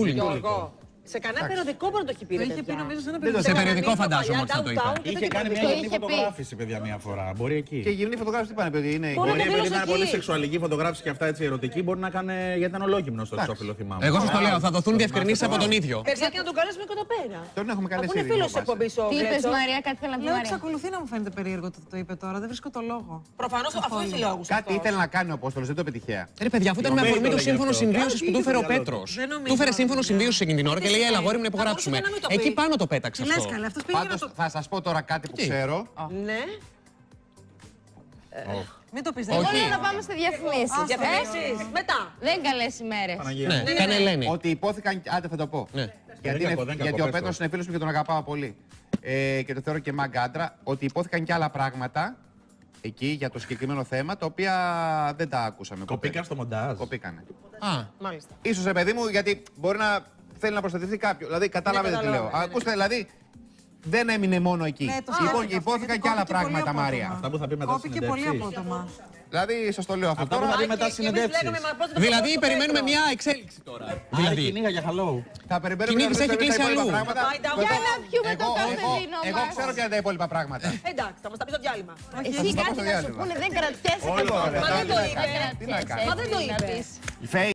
야, 그러니까. Σε κανένα περιοδικό μπορεί να το έχει πει. Το ρε είχε πει παιδιά. νομίζω σε ένα Δεν το παιδί. σε κανένα περιοδικό μήνυμα φαντάζομαι παλιά, ότι θα το downtown είπε. και Είχε δεν κάνει το μια είπε. γυμνή είχε πει. φωτογράφηση, παιδιά, μια φορά. Μπορεί εκεί. Και η γυμνή φωτογράφηση τι πάνε, παιδί. Είναι Μπορεί Μπορεί να επειδή τελειώσει ήταν πολύ εκεί. σεξουαλική φωτογράφηση και αυτά έτσι ερωτική, μπορεί να κάνει. Γιατί ήταν ολόγυμνο στο εξώφυλλο, θυμάμαι. Εγώ σας το λέω, θα δοθούν διευκρινήσεις από τον ίδιο. Παιδιά και να τον καλέσουμε και εδώ πέρα. Τον έχουμε Αφού καλέσει είναι ήδη, φίλος ο τη εκπομπής ο Τι είπες, Γκλέτσο. Μαρία, κάτι θέλω να πει. Λέω, Μαρία; εξακολουθεί να μου φαίνεται περίεργο το το είπε τώρα. Δεν βρίσκω το λόγο. Προφανώς αφού έχει λόγους. Κάτι ήθελε να κάνει ο Απόστολος, δεν το πετυχαία. Ρε παιδιά, αφού ήταν με Νομίζει αφορμή το το λέγε σύμφωνο αυτό. συμβίωσης Κάτι που του είχε έφερε ο στο μυαλό Πέτρος. του. Δεν νομίζω, Του έφερε σύμφωνο παιδιά. συμβίωση εκείνη την ώρα και λέει: Έλα, αγόρι μου να Θα μπορούσε υπογράψουμε. και να μην το πει. Εκεί πάνω το πέταξε Τι λε αυτό. καλά, αυτός πήγε να Πάντως το. θα σας πω τώρα κάτι που Τι; ξέρω. Ναι. Μην το πεις, Όχι. δεν Εγώ λέω να πάμε σε διαφημίσεις. Διαφημίσεις. Μετά. Δεν καλές ημέρες. Παναγία. Ναι, κάνε Ελένη. Ότι υπόθηκαν. Άντε θα το πω. Ναι. Γιατί, Δεν είναι- κακό, δεν γιατί κακό, ο πες Πέτρο το. είναι φίλος μου και τον αγαπάω πολύ. Ε, και το θεωρώ και μαγκάντρα. Ότι υπόθηκαν και άλλα πράγματα εκεί για το συγκεκριμένο θέμα τα οποία δεν τα ακούσαμε. ποτέ. Κοπήκα στο μοντάζ. Κοπήκανε. Α, Μάλιστα. Ίσως, ρε παιδί μου, γιατί μπορεί να θέλει να προστατευτεί κάποιος. Δηλαδή, κατάλαβε Ναι, τι λέω. καταλαβαίνω, ναι, ναι. Ακούστε, δηλαδή, δεν έμεινε μόνο εκεί. Ναι, το λοιπόν, σκέφτηκα και αυτό, υπόθηκαν γιατί και άλλα κόπηκε πολύ πράγματα, απότομα. Μάρια. Αυτά που θα πει μετά Κόπηκε πολύ συνεντεύξεις. απότομα. Δηλαδή, σας το λέω αυτό Αυτά που τώρα. θα πει μετά Και εμείς λέγαμε, συνεντεύξεις. μα πώς δεν το δηλαδή πω στο περιμένουμε Πέτρο. μια εξέλιξη τώρα. Δηλαδή. Δηλαδή. Κυνήγα για χαλό. Θα περιμένουμε Κυνήγης να έχει ρωτήσουμε κλείσει τα υπόλοιπα αλλού. πράγματα. Πάει down. Εγώ- Για να πιούμε το εγώ- εγώ- καφεδίνο Εγώ μας. ξέρω ποια είναι τα υπόλοιπα πράγματα. Εντάξει, θα μας τα πεις στο διάλειμμα. Εσύ θα κάτι πω να σου διάλειμμα. πούνε, δεν κρατιέσαι. Όλο καθόλου. το Δεν ρετάκι. κρατιέσαι, Τι να έτσι κάνω. Μα δεν το να είπε. πεις. Η Φέη